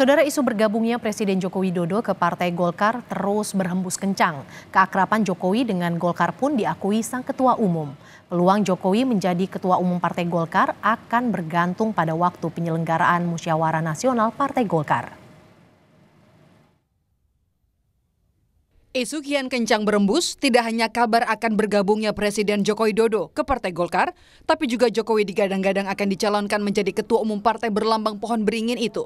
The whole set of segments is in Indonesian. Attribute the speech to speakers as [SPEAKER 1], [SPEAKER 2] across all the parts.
[SPEAKER 1] Saudara isu bergabungnya Presiden Joko Widodo ke Partai Golkar terus berhembus kencang. Keakraban Jokowi dengan Golkar pun diakui sang ketua umum. Peluang Jokowi menjadi ketua umum Partai Golkar akan bergantung pada waktu penyelenggaraan musyawarah nasional Partai Golkar.
[SPEAKER 2] Isu kian kencang berembus, tidak hanya kabar akan bergabungnya Presiden Joko Widodo ke Partai Golkar, tapi juga Jokowi digadang-gadang akan dicalonkan menjadi ketua umum partai berlambang pohon beringin itu.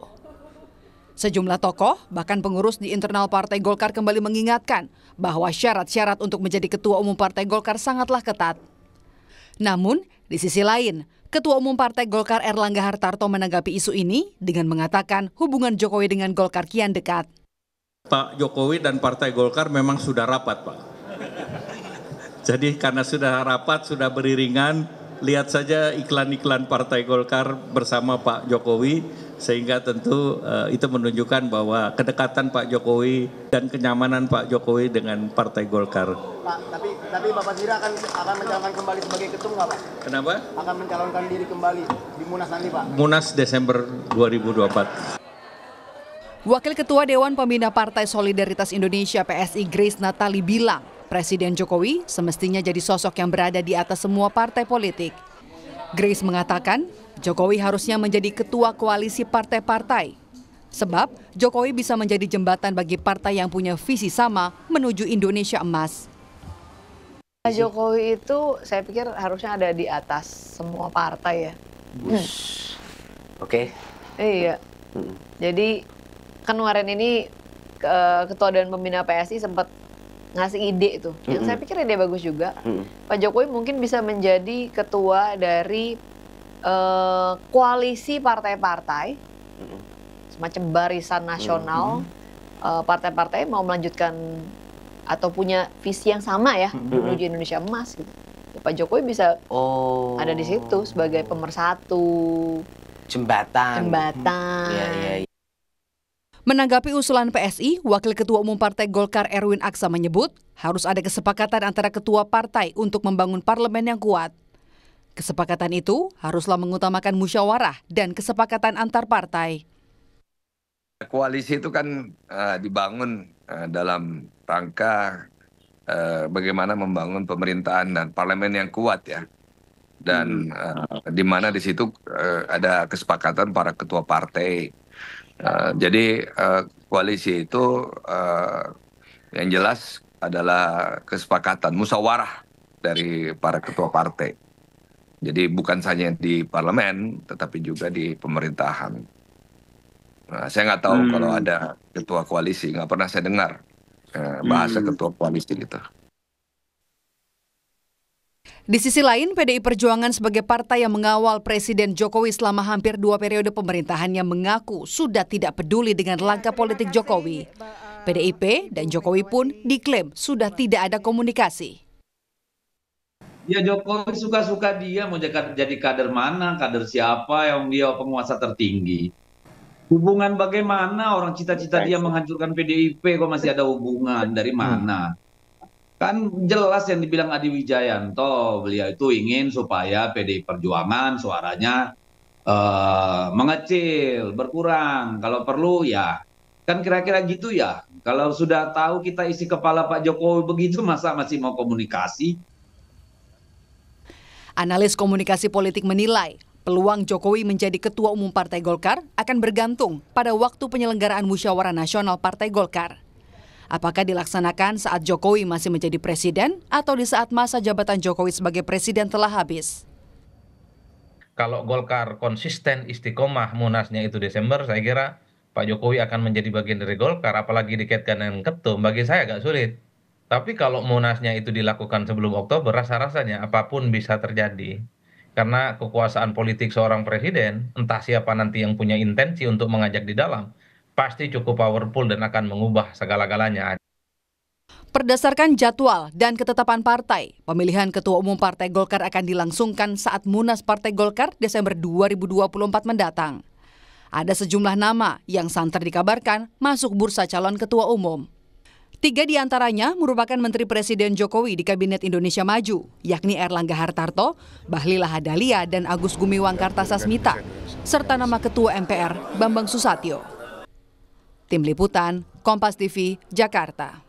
[SPEAKER 2] Sejumlah tokoh, bahkan pengurus di internal Partai Golkar kembali mengingatkan bahwa syarat-syarat untuk menjadi ketua umum Partai Golkar sangatlah ketat. Namun, di sisi lain, Ketua Umum Partai Golkar Erlangga Hartarto menanggapi isu ini dengan mengatakan hubungan Jokowi dengan Golkar kian dekat.
[SPEAKER 3] Pak Jokowi dan Partai Golkar memang sudah rapat, Pak. Jadi karena sudah rapat, sudah beriringan, lihat saja iklan-iklan Partai Golkar bersama Pak Jokowi, sehingga tentu uh, itu menunjukkan bahwa kedekatan Pak Jokowi dan kenyamanan Pak Jokowi dengan Partai Golkar.
[SPEAKER 4] Pak, tapi tapi Bapak Sira akan akan mencalonkan kembali sebagai ketum nggak Pak?
[SPEAKER 3] Kenapa?
[SPEAKER 4] Akan mencalonkan diri kembali di Munas nanti Pak?
[SPEAKER 3] Munas Desember 2024.
[SPEAKER 2] Wakil Ketua Dewan Pembina Partai Solidaritas Indonesia PSI Grace Natali bilang, Presiden Jokowi semestinya jadi sosok yang berada di atas semua partai politik. Grace mengatakan, Jokowi harusnya menjadi ketua koalisi partai-partai. Sebab Jokowi bisa menjadi jembatan bagi partai yang punya visi sama menuju Indonesia emas.
[SPEAKER 5] Pak Jokowi itu saya pikir harusnya ada di atas semua partai ya.
[SPEAKER 6] Hmm. Oke. Okay.
[SPEAKER 5] Iya. Hmm. Jadi kan kemarin ini ketua dan pembina PSI sempat ngasih ide itu, yang mm -hmm. saya pikir ide bagus juga. Mm -hmm. Pak Jokowi mungkin bisa menjadi ketua dari uh, koalisi partai-partai, mm -hmm. semacam barisan nasional. Mm -hmm. Partai-partai mau melanjutkan atau punya visi yang sama ya mm -hmm. menuju Indonesia emas gitu. Pak Jokowi bisa oh. ada di situ sebagai pemersatu
[SPEAKER 6] jembatan.
[SPEAKER 5] Jembatan.
[SPEAKER 6] Ya, ya, ya.
[SPEAKER 2] Menanggapi usulan PSI, Wakil Ketua Umum Partai Golkar Erwin Aksa menyebut harus ada kesepakatan antara ketua partai untuk membangun parlemen yang kuat. Kesepakatan itu haruslah mengutamakan musyawarah dan kesepakatan antar partai.
[SPEAKER 7] Koalisi itu kan uh, dibangun uh, dalam rangka uh, bagaimana membangun pemerintahan dan parlemen yang kuat ya. Dan uh, di mana di situ uh, ada kesepakatan para ketua partai Uh, jadi uh, koalisi itu uh, yang jelas adalah kesepakatan musyawarah dari para ketua partai. Jadi bukan saja di parlemen, tetapi juga di pemerintahan. Nah, saya nggak tahu hmm. kalau ada ketua koalisi, nggak pernah saya dengar uh, bahasa hmm. ketua koalisi itu.
[SPEAKER 2] Di sisi lain, PDI Perjuangan sebagai partai yang mengawal Presiden Jokowi selama hampir dua periode pemerintahannya mengaku sudah tidak peduli dengan langkah politik Jokowi. PDIP dan Jokowi pun diklaim sudah tidak ada komunikasi.
[SPEAKER 8] Ya Jokowi suka-suka dia mau jadi kader mana, kader siapa yang dia penguasa tertinggi. Hubungan bagaimana orang cita-cita dia menghancurkan PDIP kok masih ada hubungan dari mana? Kan jelas yang dibilang Adi Wijayanto beliau itu ingin supaya PDI Perjuangan suaranya uh, mengecil berkurang. Kalau perlu ya. Kan kira-kira gitu ya. Kalau sudah tahu kita isi kepala Pak Jokowi begitu masa masih mau komunikasi?
[SPEAKER 2] Analis komunikasi politik menilai peluang Jokowi menjadi ketua umum Partai Golkar akan bergantung pada waktu penyelenggaraan musyawarah nasional Partai Golkar. Apakah dilaksanakan saat Jokowi masih menjadi presiden atau di saat masa jabatan Jokowi sebagai presiden telah habis?
[SPEAKER 9] Kalau Golkar konsisten istiqomah munasnya itu Desember, saya kira Pak Jokowi akan menjadi bagian dari Golkar, apalagi dikaitkan dengan ketum. Bagi saya agak sulit. Tapi kalau munasnya itu dilakukan sebelum Oktober, rasa-rasanya apa pun bisa terjadi. Karena kekuasaan politik seorang presiden, entah siapa nanti yang punya intensi untuk mengajak di dalam, pasti cukup powerful dan akan mengubah segala-galanya.
[SPEAKER 2] Berdasarkan jadwal dan ketetapan partai, pemilihan Ketua Umum Partai Golkar akan dilangsungkan saat Munas Partai Golkar Desember 2024 mendatang. Ada sejumlah nama yang santer dikabarkan masuk bursa calon Ketua Umum. Tiga di antaranya merupakan Menteri Presiden Jokowi di Kabinet Indonesia Maju, yakni Erlangga Hartarto, Bahlila Hadalia, dan Agus Gumiwang Kartasasmita, serta nama Ketua MPR Bambang Susatyo. Tim Liputan, Kompas TV, Jakarta.